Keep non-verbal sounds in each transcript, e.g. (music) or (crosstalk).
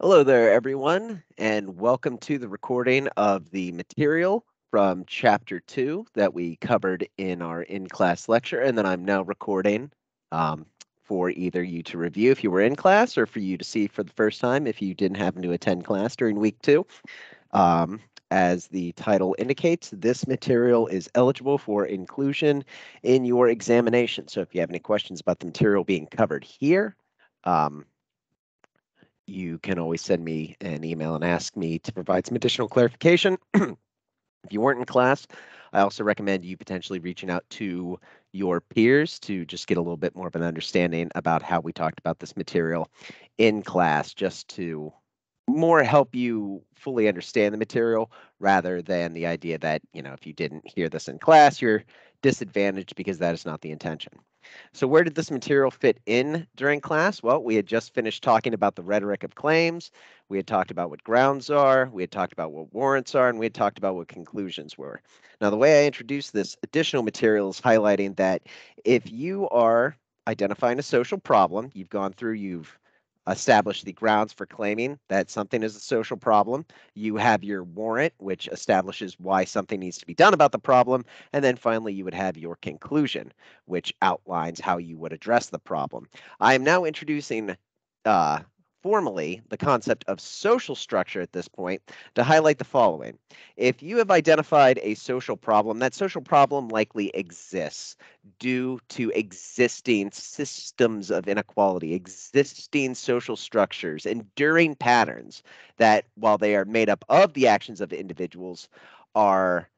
Hello there, everyone, and welcome to the recording of the material from Chapter 2 that we covered in our in-class lecture, and then I'm now recording um, for either you to review if you were in class or for you to see for the first time if you didn't happen to attend class during week two. Um, as the title indicates, this material is eligible for inclusion in your examination. So if you have any questions about the material being covered here, um, you can always send me an email and ask me to provide some additional clarification. (clears throat) if you weren't in class, I also recommend you potentially reaching out to your peers to just get a little bit more of an understanding about how we talked about this material in class, just to more help you fully understand the material rather than the idea that, you know, if you didn't hear this in class, you're disadvantaged because that is not the intention. So where did this material fit in during class? Well, we had just finished talking about the rhetoric of claims. We had talked about what grounds are. We had talked about what warrants are, and we had talked about what conclusions were. Now, the way I introduced this additional material is highlighting that if you are identifying a social problem, you've gone through, you've establish the grounds for claiming that something is a social problem. You have your warrant, which establishes why something needs to be done about the problem. And then finally, you would have your conclusion, which outlines how you would address the problem. I am now introducing uh, formally the concept of social structure at this point to highlight the following. If you have identified a social problem, that social problem likely exists due to existing systems of inequality, existing social structures, enduring patterns that, while they are made up of the actions of individuals, are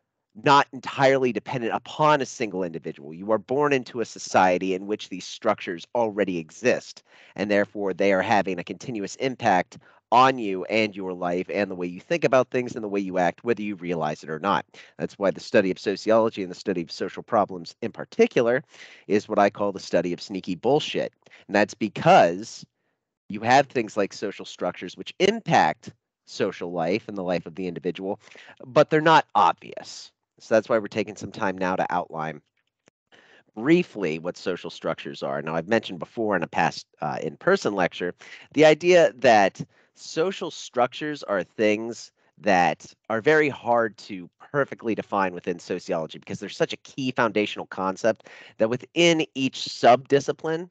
not entirely dependent upon a single individual. You are born into a society in which these structures already exist, and therefore they are having a continuous impact on you and your life and the way you think about things and the way you act, whether you realize it or not. That's why the study of sociology and the study of social problems in particular is what I call the study of sneaky bullshit. And that's because you have things like social structures which impact social life and the life of the individual, but they're not obvious. So that's why we're taking some time now to outline briefly what social structures are. Now, I've mentioned before in a past uh, in person lecture the idea that social structures are things that are very hard to perfectly define within sociology because they're such a key foundational concept that within each subdiscipline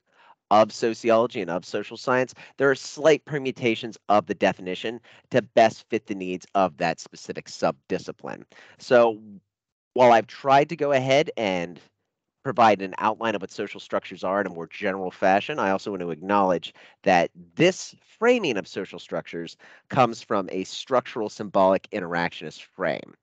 of sociology and of social science, there are slight permutations of the definition to best fit the needs of that specific subdiscipline. So while I've tried to go ahead and provide an outline of what social structures are in a more general fashion, I also want to acknowledge that this framing of social structures comes from a structural symbolic interactionist frame.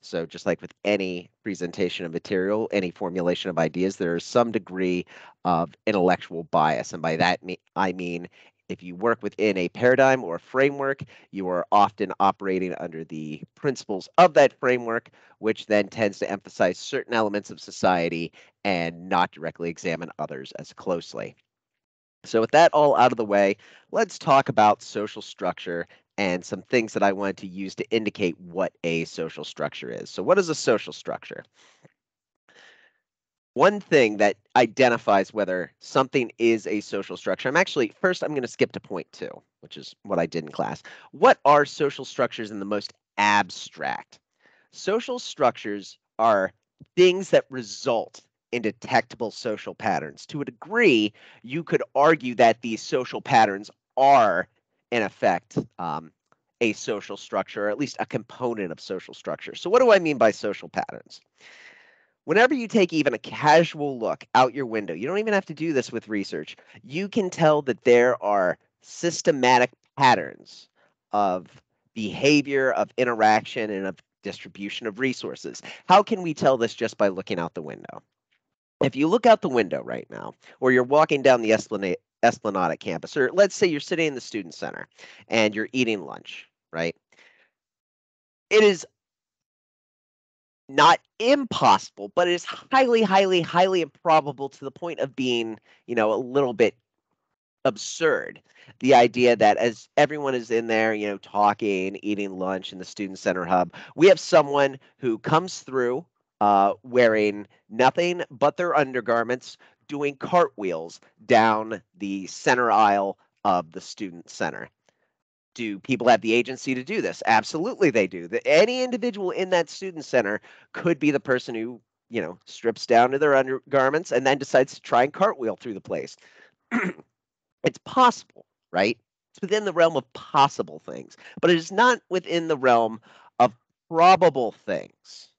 So just like with any presentation of material, any formulation of ideas, there is some degree of intellectual bias. And by that I mean if you work within a paradigm or framework, you are often operating under the principles of that framework, which then tends to emphasize certain elements of society and not directly examine others as closely. So with that all out of the way, let's talk about social structure and some things that I wanted to use to indicate what a social structure is. So what is a social structure? One thing that identifies whether something is a social structure. I'm actually, first, I'm going to skip to point two, which is what I did in class. What are social structures in the most abstract? Social structures are things that result in detectable social patterns. To a degree, you could argue that these social patterns are, in effect, um, a social structure, or at least a component of social structure. So, what do I mean by social patterns? Whenever you take even a casual look out your window, you don't even have to do this with research, you can tell that there are systematic patterns of behavior, of interaction, and of distribution of resources. How can we tell this just by looking out the window? If you look out the window right now, or you're walking down the Esplanade, Esplanade campus, or let's say you're sitting in the student center and you're eating lunch, right? It is not impossible, but it is highly, highly, highly improbable to the point of being, you know, a little bit absurd. The idea that as everyone is in there, you know, talking, eating lunch in the student center hub, we have someone who comes through uh, wearing nothing but their undergarments, doing cartwheels down the center aisle of the student center Do people have the agency to do this? Absolutely, they do. The, any individual in that student center could be the person who, you know, strips down to their undergarments and then decides to try and cartwheel through the place. (clears throat) it's possible, right? It's within the realm of possible things, but it is not within the realm of probable things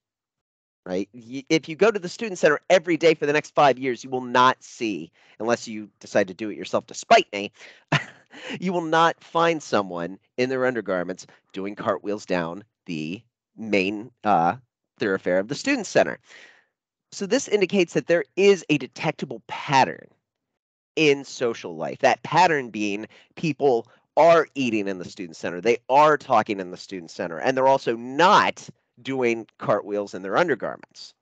right? If you go to the student center every day for the next five years, you will not see, unless you decide to do it yourself to spite me, (laughs) you will not find someone in their undergarments doing cartwheels down the main uh, thoroughfare of the student center. So this indicates that there is a detectable pattern in social life. That pattern being people are eating in the student center, they are talking in the student center, and they're also not doing cartwheels in their undergarments.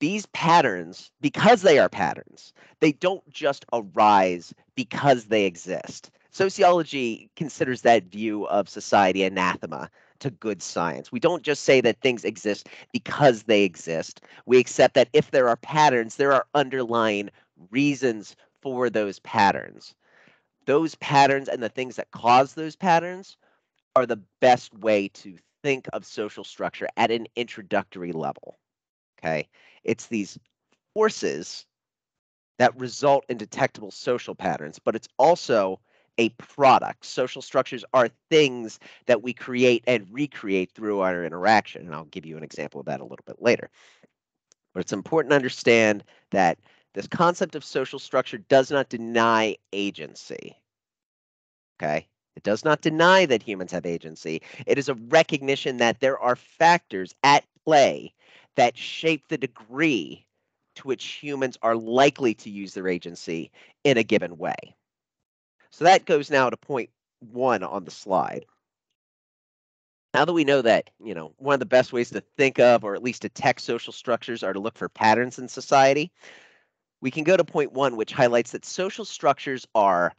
These patterns, because they are patterns, they don't just arise because they exist. Sociology considers that view of society anathema to good science. We don't just say that things exist because they exist. We accept that if there are patterns, there are underlying reasons for those patterns. Those patterns and the things that cause those patterns are the best way to think of social structure at an introductory level. Okay, it's these forces that result in detectable social patterns, but it's also a product. Social structures are things that we create and recreate through our interaction. And I'll give you an example of that a little bit later. But it's important to understand that this concept of social structure does not deny agency. Okay. It does not deny that humans have agency. It is a recognition that there are factors at play that shape the degree to which humans are likely to use their agency in a given way. So that goes now to point one on the slide. Now that we know that, you know, one of the best ways to think of or at least detect social structures are to look for patterns in society, we can go to point one, which highlights that social structures are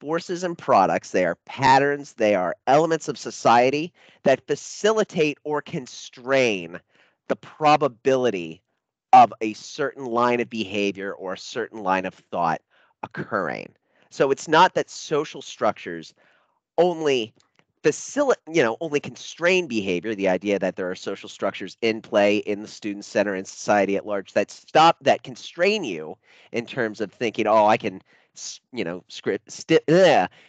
forces and products, they are patterns, they are elements of society that facilitate or constrain the probability of a certain line of behavior or a certain line of thought occurring. So it's not that social structures only facilitate, you know, only constrain behavior, the idea that there are social structures in play in the student center and society at large that stop that constrain you in terms of thinking, oh, I can you know, script,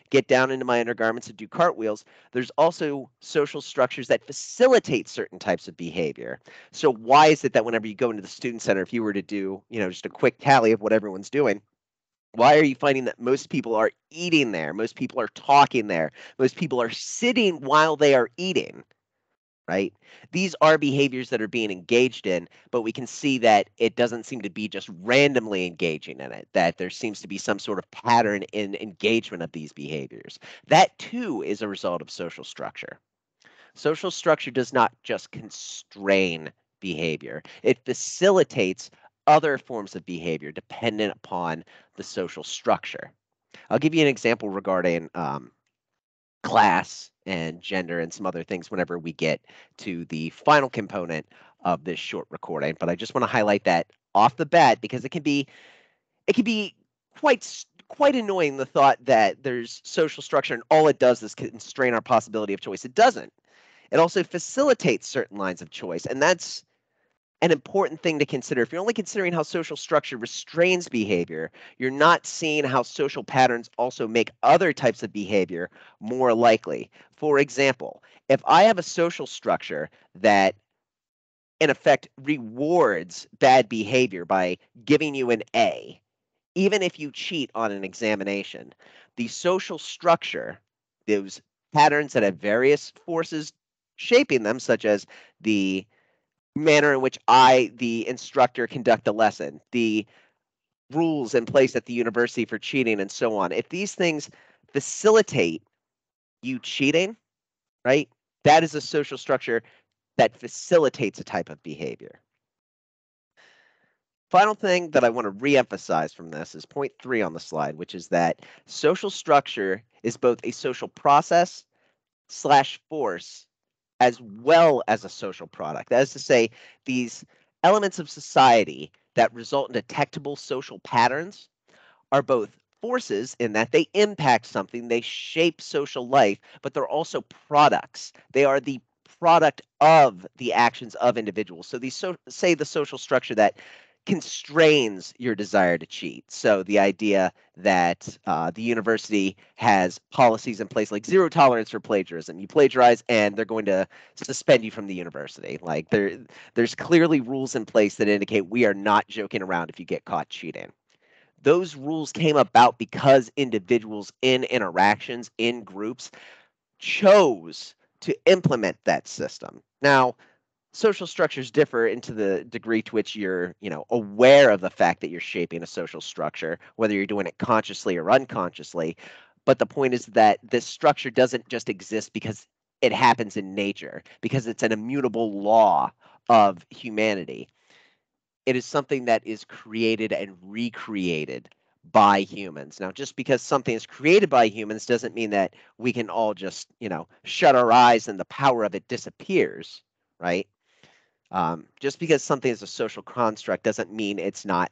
get down into my undergarments and do cartwheels. There's also social structures that facilitate certain types of behavior. So why is it that whenever you go into the student center, if you were to do, you know, just a quick tally of what everyone's doing, why are you finding that most people are eating there? Most people are talking there. Most people are sitting while they are eating right? These are behaviors that are being engaged in, but we can see that it doesn't seem to be just randomly engaging in it, that there seems to be some sort of pattern in engagement of these behaviors. That too is a result of social structure. Social structure does not just constrain behavior, it facilitates other forms of behavior dependent upon the social structure. I'll give you an example regarding um, class and gender and some other things whenever we get to the final component of this short recording. But I just want to highlight that off the bat because it can be it can be quite quite annoying the thought that there's social structure and all it does is constrain our possibility of choice. It doesn't. It also facilitates certain lines of choice, and that's an important thing to consider. If you're only considering how social structure restrains behavior, you're not seeing how social patterns also make other types of behavior more likely. For example, if I have a social structure that in effect rewards bad behavior by giving you an A, even if you cheat on an examination, the social structure, those patterns that have various forces shaping them, such as the manner in which I, the instructor, conduct the lesson, the rules in place at the university for cheating, and so on. If these things facilitate you cheating, right, that is a social structure that facilitates a type of behavior. Final thing that I want to reemphasize from this is point three on the slide, which is that social structure is both a social process slash force as well as a social product. That is to say, these elements of society that result in detectable social patterns are both forces in that they impact something, they shape social life, but they're also products. They are the product of the actions of individuals. So these so say the social structure that constrains your desire to cheat. So the idea that uh, the university has policies in place like zero tolerance for plagiarism. You plagiarize, and they're going to suspend you from the university. Like there, there's clearly rules in place that indicate we are not joking around if you get caught cheating. Those rules came about because individuals in interactions in groups chose to implement that system. Now, social structures differ into the degree to which you're, you know, aware of the fact that you're shaping a social structure, whether you're doing it consciously or unconsciously. But the point is that this structure doesn't just exist because it happens in nature, because it's an immutable law of humanity. It is something that is created and recreated by humans. Now, just because something is created by humans doesn't mean that we can all just, you know, shut our eyes and the power of it disappears, right? Um, just because something is a social construct doesn't mean it's not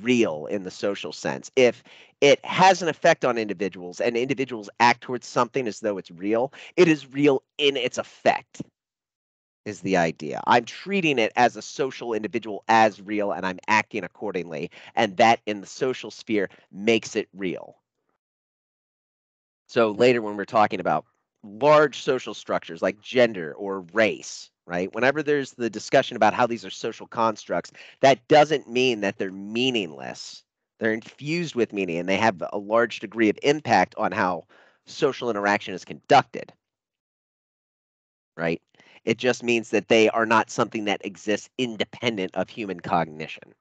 real in the social sense. If it has an effect on individuals and individuals act towards something as though it's real, it is real in its effect is the idea. I'm treating it as a social individual as real and I'm acting accordingly. And that in the social sphere makes it real. So later, when we're talking about large social structures like gender or race, right? Whenever there's the discussion about how these are social constructs, that doesn't mean that they're meaningless. They're infused with meaning and they have a large degree of impact on how social interaction is conducted, right? It just means that they are not something that exists independent of human cognition.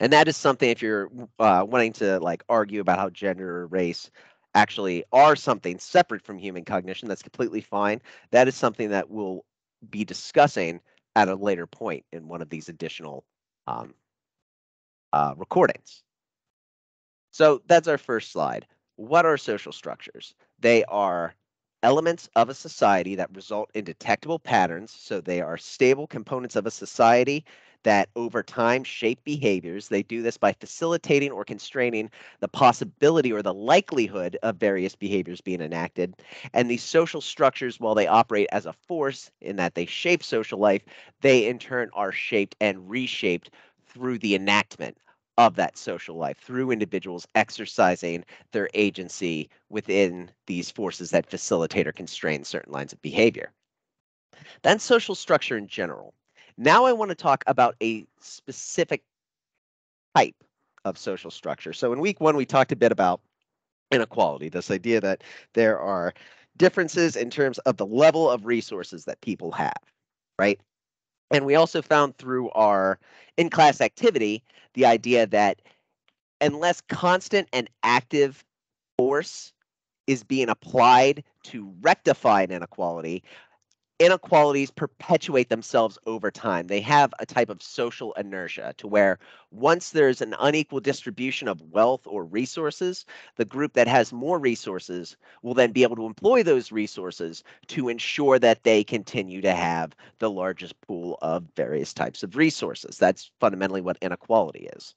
And that is something if you're uh, wanting to like argue about how gender or race actually are something separate from human cognition, that's completely fine. That is something that we'll be discussing at a later point in one of these additional um, uh, recordings. So that's our first slide. What are social structures? They are elements of a society that result in detectable patterns. So they are stable components of a society that over time shape behaviors. They do this by facilitating or constraining the possibility or the likelihood of various behaviors being enacted. And these social structures, while they operate as a force in that they shape social life, they in turn are shaped and reshaped through the enactment of that social life through individuals exercising their agency within these forces that facilitate or constrain certain lines of behavior. Then social structure in general. Now I want to talk about a specific type of social structure. So in week one, we talked a bit about inequality, this idea that there are differences in terms of the level of resources that people have, right? And we also found through our in class activity the idea that unless constant and active force is being applied to rectify an inequality, inequalities perpetuate themselves over time. They have a type of social inertia to where once there's an unequal distribution of wealth or resources, the group that has more resources will then be able to employ those resources to ensure that they continue to have the largest pool of various types of resources. That's fundamentally what inequality is.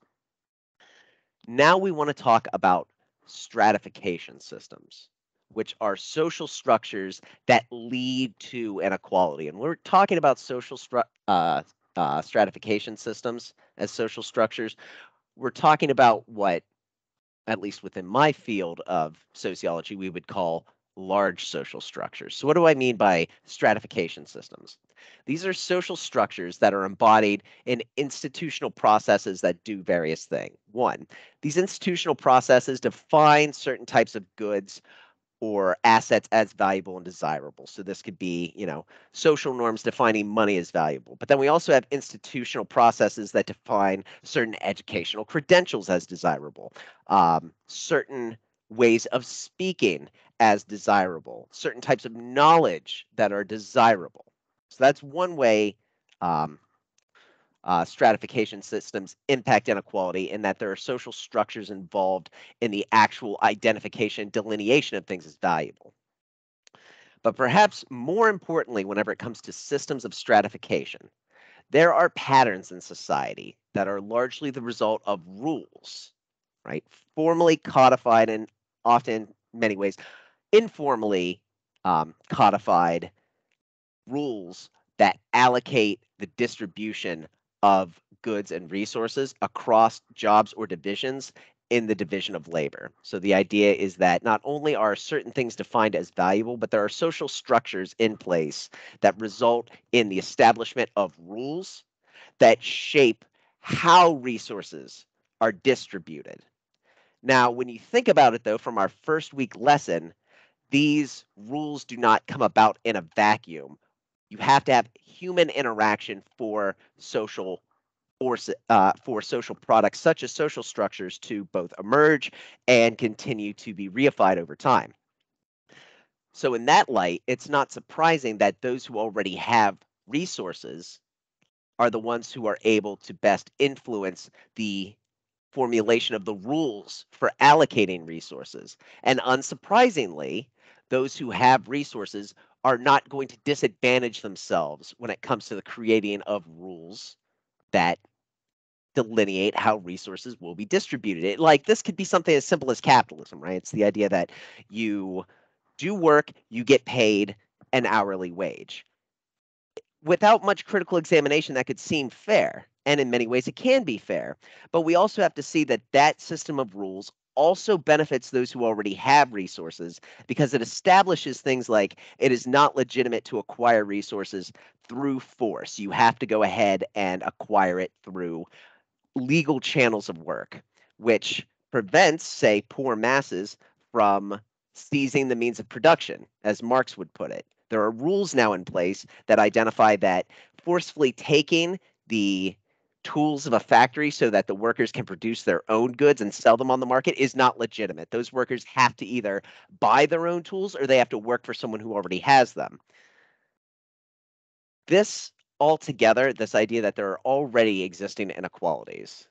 Now we want to talk about stratification systems which are social structures that lead to inequality. And we're talking about social stru- uh, uh, stratification systems as social structures. We're talking about what, at least within my field of sociology, we would call large social structures. So, what do I mean by stratification systems? These are social structures that are embodied in institutional processes that do various things. One, these institutional processes define certain types of goods or assets as valuable and desirable. So this could be, you know, social norms defining money as valuable. But then we also have institutional processes that define certain educational credentials as desirable, um, certain ways of speaking as desirable, certain types of knowledge that are desirable. So that's one way um, uh, stratification systems impact inequality in that there are social structures involved in the actual identification delineation of things as valuable. But perhaps more importantly, whenever it comes to systems of stratification, there are patterns in society that are largely the result of rules right? Formally codified and often, in many ways, informally um, codified rules that allocate the distribution of goods and resources across jobs or divisions in the division of labor. So the idea is that not only are certain things defined as valuable, but there are social structures in place that result in the establishment of rules that shape how resources are distributed. Now, when you think about it, though, from our first week lesson, these rules do not come about in a vacuum. You have to have human interaction for social for, uh, for social products such as social structures to both emerge and continue to be reified over time. So in that light, it's not surprising that those who already have resources are the ones who are able to best influence the formulation of the rules for allocating resources. And unsurprisingly, those who have resources are not going to disadvantage themselves when it comes to the creating of rules that delineate how resources will be distributed. It, like this could be something as simple as capitalism, right? It's the idea that you do work, you get paid an hourly wage. Without much critical examination, that could seem fair. And in many ways, it can be fair. But we also have to see that that system of rules also benefits those who already have resources because it establishes things like it is not legitimate to acquire resources through force. You have to go ahead and acquire it through legal channels of work, which prevents, say, poor masses from seizing the means of production, as Marx would put it. There are rules now in place that identify that forcefully taking the tools of a factory so that the workers can produce their own goods and sell them on the market is not legitimate. Those workers have to either buy their own tools or they have to work for someone who already has them. This altogether, this idea that there are already existing inequalities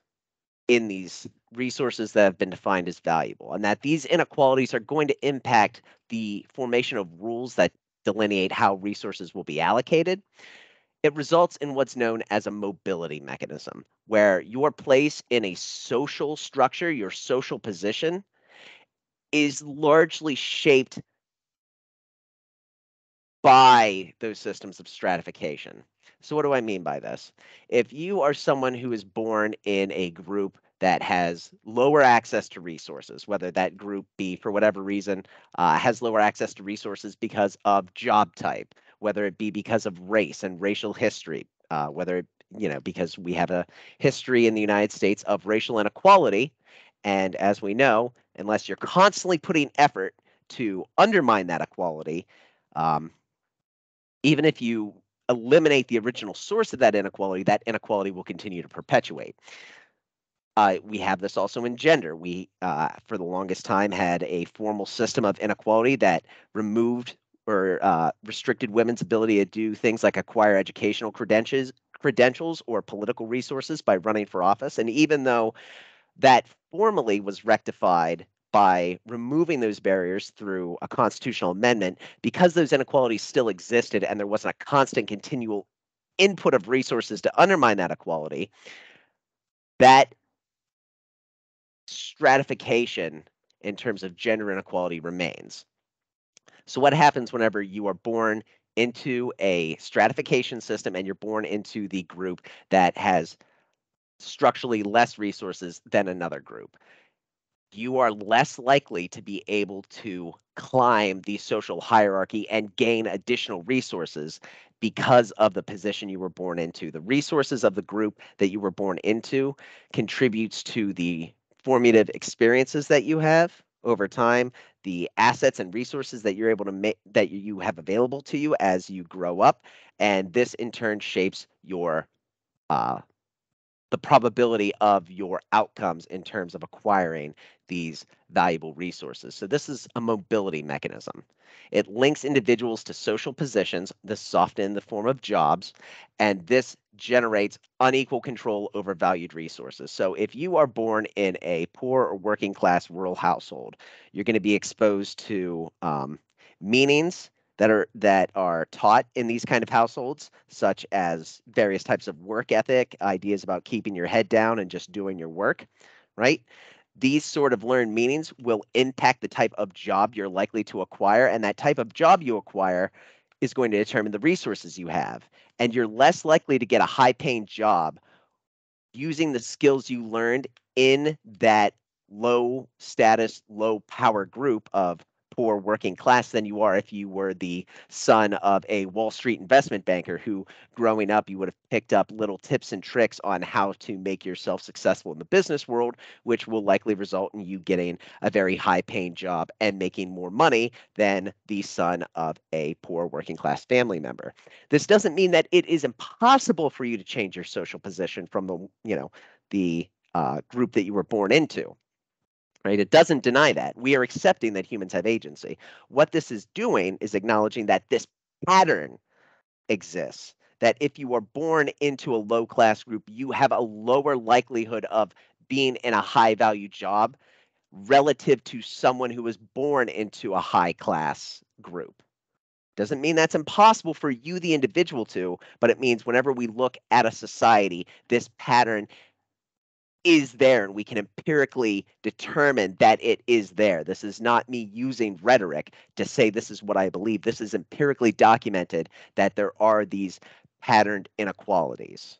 in these resources that have been defined as valuable, and that these inequalities are going to impact the formation of rules that delineate how resources will be allocated, it results in what's known as a mobility mechanism, where your place in a social structure, your social position, is largely shaped by those systems of stratification. So, what do I mean by this? If you are someone who is born in a group that has lower access to resources, whether that group be for whatever reason uh, has lower access to resources because of job type, whether it be because of race and racial history, uh, whether it, you know, because we have a history in the United States of racial inequality. And as we know, unless you're constantly putting effort to undermine that equality, um, even if you eliminate the original source of that inequality, that inequality will continue to perpetuate. Uh, we have this also in gender. We, uh, for the longest time, had a formal system of inequality that removed or uh, restricted women's ability to do things like acquire educational credentials, credentials or political resources by running for office. And even though that formally was rectified by removing those barriers through a constitutional amendment, because those inequalities still existed and there wasn't a constant continual input of resources to undermine that equality, that stratification in terms of gender inequality remains. So what happens whenever you are born into a stratification system and you're born into the group that has structurally less resources than another group? you are less likely to be able to climb the social hierarchy and gain additional resources because of the position you were born into. The resources of the group that you were born into contributes to the formative experiences that you have over time, the assets and resources that you're able to make that you have available to you as you grow up, and this in turn shapes your uh, the probability of your outcomes in terms of acquiring these valuable resources. So this is a mobility mechanism. It links individuals to social positions, is often in the form of jobs, and this generates unequal control over valued resources. So if you are born in a poor or working class rural household, you're going to be exposed to um, meanings that are that are taught in these kind of households, such as various types of work ethic, ideas about keeping your head down and just doing your work, right? These sort of learned meanings will impact the type of job you're likely to acquire. And that type of job you acquire is going to determine the resources you have. And you're less likely to get a high paying job using the skills you learned in that low status, low power group of poor working class than you are if you were the son of a Wall Street investment banker who, growing up, you would have picked up little tips and tricks on how to make yourself successful in the business world, which will likely result in you getting a very high paying job and making more money than the son of a poor working class family member. This doesn't mean that it is impossible for you to change your social position from the, you know, the uh, group that you were born into right? It doesn't deny that. We are accepting that humans have agency. What this is doing is acknowledging that this pattern exists. That if you are born into a low class group, you have a lower likelihood of being in a high value job relative to someone who was born into a high class group. Doesn't mean that's impossible for you, the individual, to, but it means whenever we look at a society, this pattern is there and we can empirically determine that it is there. This is not me using rhetoric to say this is what I believe. This is empirically documented that there are these patterned inequalities.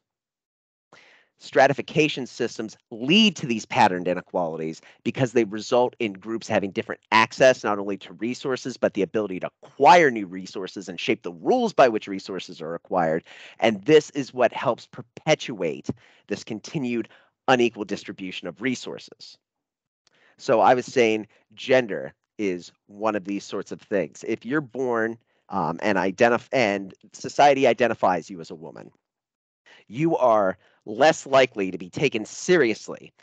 Stratification systems lead to these patterned inequalities because they result in groups having different access not only to resources, but the ability to acquire new resources and shape the rules by which resources are acquired. And this is what helps perpetuate this continued unequal distribution of resources. So I was saying gender is one of these sorts of things. If you're born um, and identify and society identifies you as a woman, you are less likely to be taken seriously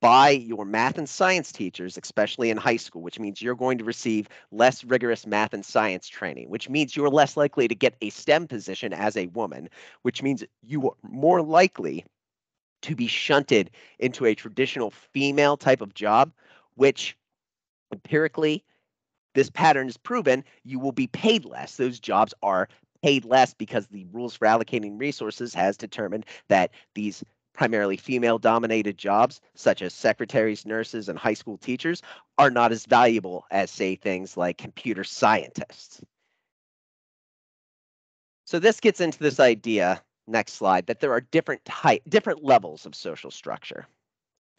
by your math and science teachers, especially in high school, which means you're going to receive less rigorous math and science training, which means you're less likely to get a STEM position as a woman, which means you are more likely to be shunted into a traditional female type of job, which empirically, this pattern is proven, you will be paid less. Those jobs are paid less because the rules for allocating resources has determined that these primarily female dominated jobs, such as secretaries, nurses, and high school teachers, are not as valuable as, say, things like computer scientists. So this gets into this idea next slide, that there are different type, different levels of social structure.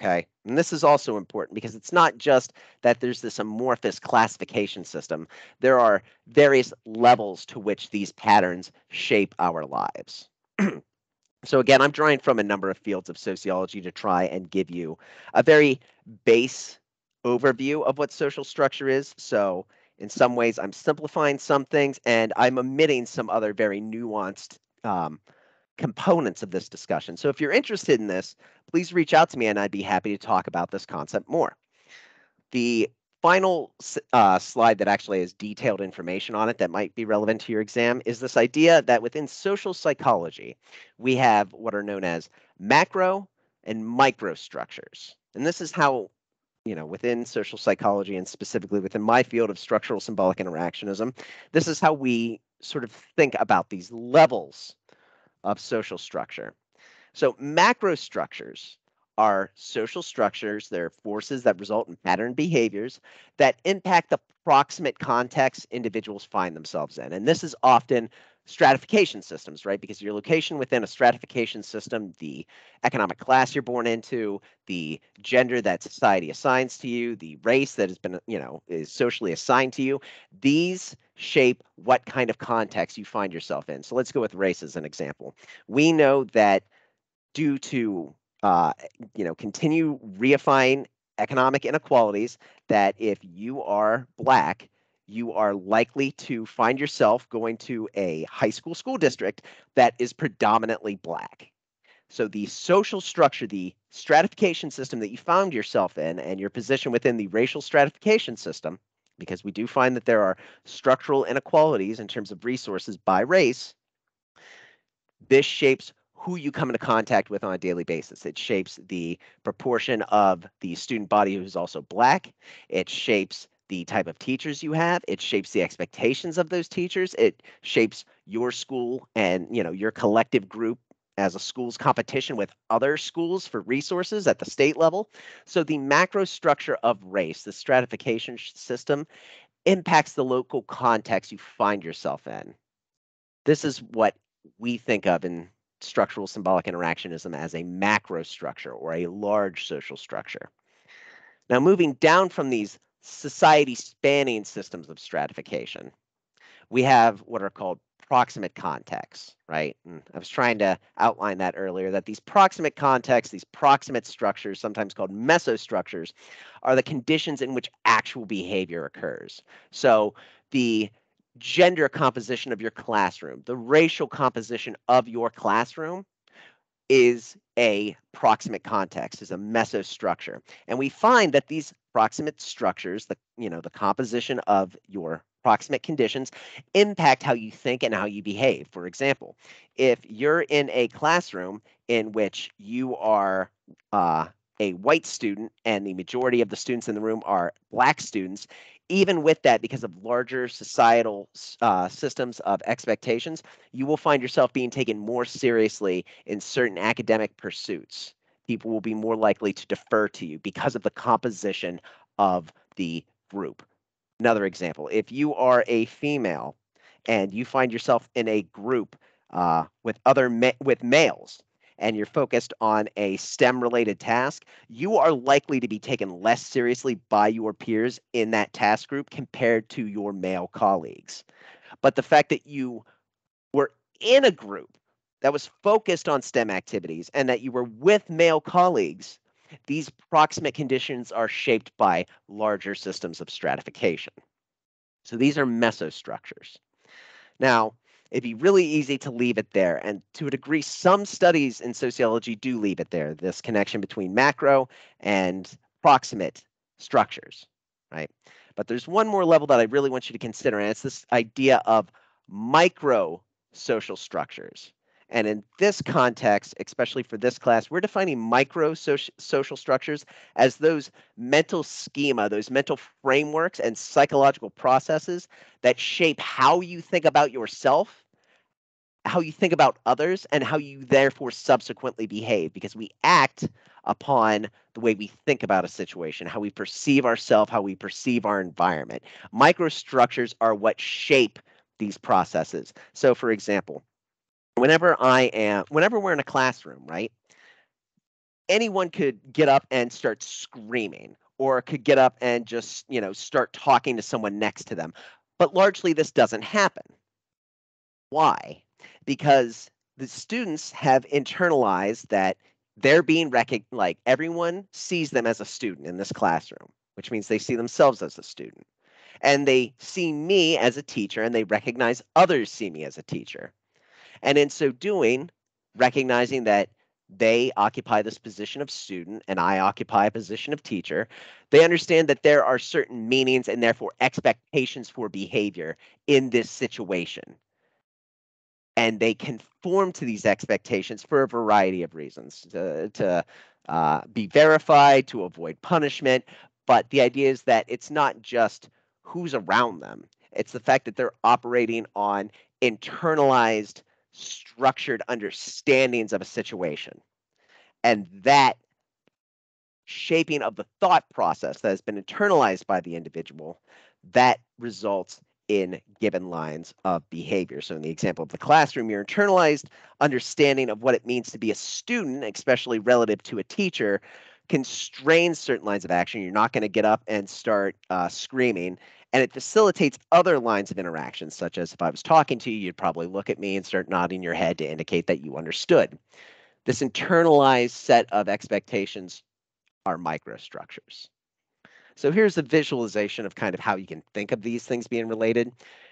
Okay, and this is also important because it's not just that there's this amorphous classification system. There are various levels to which these patterns shape our lives. (clears throat) so again, I'm drawing from a number of fields of sociology to try and give you a very base overview of what social structure is. So in some ways, I'm simplifying some things and I'm omitting some other very nuanced um, components of this discussion. So if you're interested in this, please reach out to me and I'd be happy to talk about this concept more. The final uh, slide that actually has detailed information on it that might be relevant to your exam is this idea that within social psychology, we have what are known as macro and micro structures. And this is how, you know, within social psychology and specifically within my field of structural symbolic interactionism, this is how we sort of think about these levels of social structure. So macro structures are social structures. They're forces that result in pattern behaviors that impact the proximate context individuals find themselves in. And this is often stratification systems, right? Because your location within a stratification system, the economic class you're born into, the gender that society assigns to you, the race that has been, you know, is socially assigned to you, these shape what kind of context you find yourself in. So let's go with race as an example. We know that due to uh, you know continue reifying economic inequalities, that if you are black, you are likely to find yourself going to a high school school district that is predominantly black. So the social structure, the stratification system that you found yourself in, and your position within the racial stratification system because we do find that there are structural inequalities in terms of resources by race. This shapes who you come into contact with on a daily basis. It shapes the proportion of the student body who's also black. It shapes the type of teachers you have. It shapes the expectations of those teachers. It shapes your school and you know your collective group as a school's competition with other schools for resources at the state level. So the macro structure of race, the stratification system, impacts the local context you find yourself in. This is what we think of in structural symbolic interactionism as a macro structure or a large social structure. Now, moving down from these society spanning systems of stratification, we have what are called proximate contexts, right? And I was trying to outline that earlier that these proximate contexts, these proximate structures, sometimes called mesostructures, are the conditions in which actual behavior occurs. So the gender composition of your classroom, the racial composition of your classroom is a proximate context, is a mesostructure. And we find that these proximate structures, the you know, the composition of your proximate conditions impact how you think and how you behave. For example, if you're in a classroom in which you are uh, a white student and the majority of the students in the room are black students, even with that, because of larger societal uh, systems of expectations, you will find yourself being taken more seriously in certain academic pursuits. People will be more likely to defer to you because of the composition of the group. Another example, if you are a female and you find yourself in a group uh, with other ma- with males and you're focused on a STEM related task, you are likely to be taken less seriously by your peers in that task group compared to your male colleagues. But the fact that you were in a group that was focused on STEM activities and that you were with male colleagues these proximate conditions are shaped by larger systems of stratification. So these are mesostructures. Now, it'd be really easy to leave it there. And to a degree, some studies in sociology do leave it there, this connection between macro and proximate structures, right? But there's one more level that I really want you to consider, and it's this idea of micro social structures. And in this context, especially for this class, we're defining micro social structures as those mental schema, those mental frameworks and psychological processes that shape how you think about yourself, how you think about others, and how you therefore subsequently behave, because we act upon the way we think about a situation, how we perceive ourselves, how we perceive our environment. Microstructures are what shape these processes. So, for example, whenever I am, whenever we're in a classroom, right? Anyone could get up and start screaming or could get up and just, you know, start talking to someone next to them. But largely this doesn't happen. Why? Because the students have internalized that they're being recognized, like everyone sees them as a student in this classroom, which means they see themselves as a student. And they see me as a teacher and they recognize others see me as a teacher. And in so doing, recognizing that they occupy this position of student and I occupy a position of teacher, they understand that there are certain meanings and therefore expectations for behavior in this situation. And they conform to these expectations for a variety of reasons to, to uh, be verified, to avoid punishment. But the idea is that it's not just who's around them, it's the fact that they're operating on internalized structured understandings of a situation. And that shaping of the thought process that has been internalized by the individual, that results in given lines of behavior. So in the example of the classroom, your internalized understanding of what it means to be a student, especially relative to a teacher, constrains certain lines of action. You're not going to get up and start uh, screaming and it facilitates other lines of interaction, such as if I was talking to you, you'd probably look at me and start nodding your head to indicate that you understood. This internalized set of expectations are microstructures. So here's a visualization of kind of how you can think of these things being related.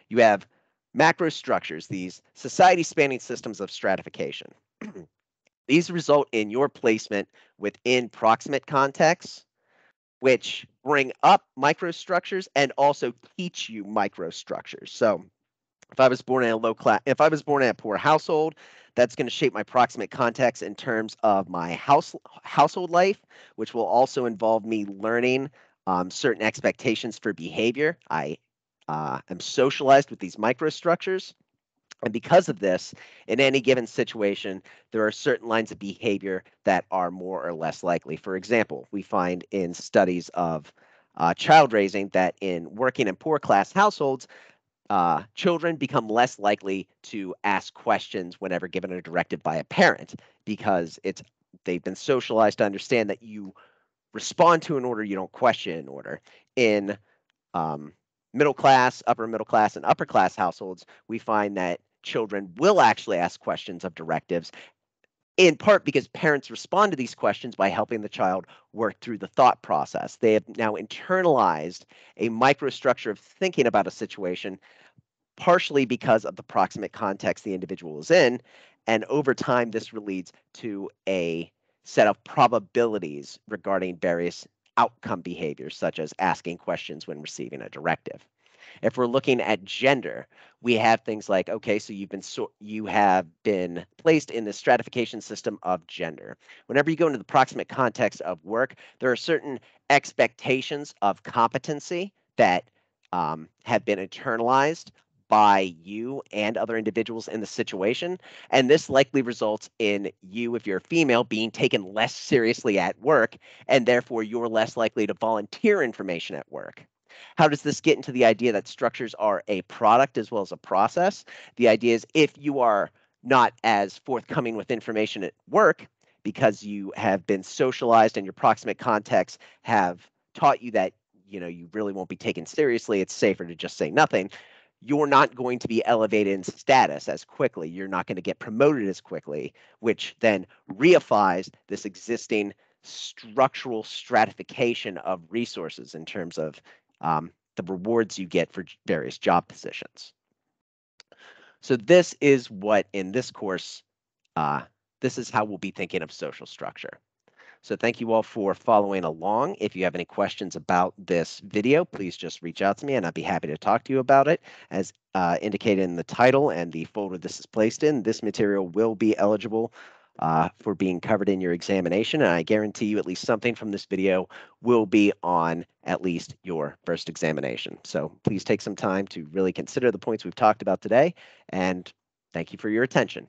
You have macro structures, these society spanning systems of stratification. (clears throat) these result in your placement within proximate contexts which bring up microstructures and also teach you microstructures. So if I was born in a low class, if I was born in a poor household, that's going to shape my proximate context in terms of my house household life, which will also involve me learning um, certain expectations for behavior. I uh, am socialized with these microstructures. And because of this, in any given situation, there are certain lines of behavior that are more or less likely. For example, we find in studies of uh, child raising that in working in poor class households, uh, children become less likely to ask questions whenever given a directive by a parent because it's they've been socialized to understand that you respond to an order, you don't question an order. In um, middle class, upper middle class, and upper class households, we find that children will actually ask questions of directives in part because parents respond to these questions by helping the child work through the thought process. They have now internalized a microstructure of thinking about a situation, partially because of the proximate context the individual is in. And over time, this leads to a set of probabilities regarding various outcome behaviors, such as asking questions when receiving a directive. If we're looking at gender, we have things like okay, so you've been so you have been placed in the stratification system of gender. Whenever you go into the proximate context of work, there are certain expectations of competency that um, have been internalized by you and other individuals in the situation. And this likely results in you, if you're a female, being taken less seriously at work, and therefore you're less likely to volunteer information at work. How does this get into the idea that structures are a product as well as a process? The idea is if you are not as forthcoming with information at work because you have been socialized and your proximate contexts have taught you that you know you really won't be taken seriously it's safer to just say nothing you're not going to be elevated in status as quickly you're not going to get promoted as quickly which then reifies this existing structural stratification of resources in terms of um, the rewards you get for various job positions. So this is what in this course, uh, this is how we'll be thinking of social structure. So thank you all for following along. If you have any questions about this video, please just reach out to me and I'd be happy to talk to you about it. As uh, indicated in the title and the folder this is placed in, this material will be eligible uh, for being covered in your examination. And I guarantee you at least something from this video will be on at least your first examination. So please take some time to really consider the points we've talked about today. And thank you for your attention.